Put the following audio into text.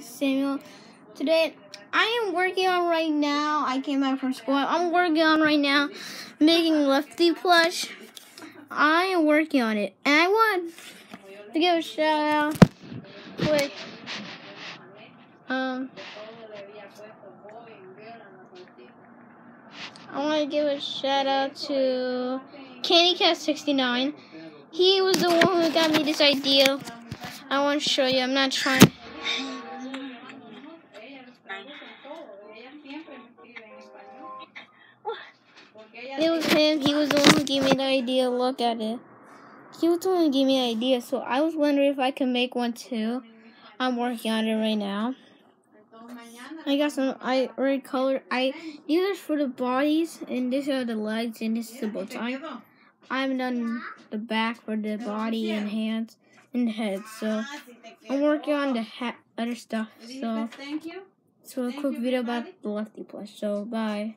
Samuel. Today, I am working on right now. I came back from school. I'm working on right now, making Lefty plush. I am working on it, and I want to give a shout out with um. I want to give a shout out to CandyCat69. He was the one who got me this idea. I want to show you. I'm not trying. It was him. He was the one who gave me the idea. Look at it. He was the one who gave me the idea. So I was wondering if I could make one too. I'm working on it right now. I got some. I already colored. I these are for the bodies, and these are the legs, and this is the bow tie. I haven't done the back for the body and hands and head, so I'm working on the hat, other stuff. So, thank you. so a quick video about the lefty plush. So bye.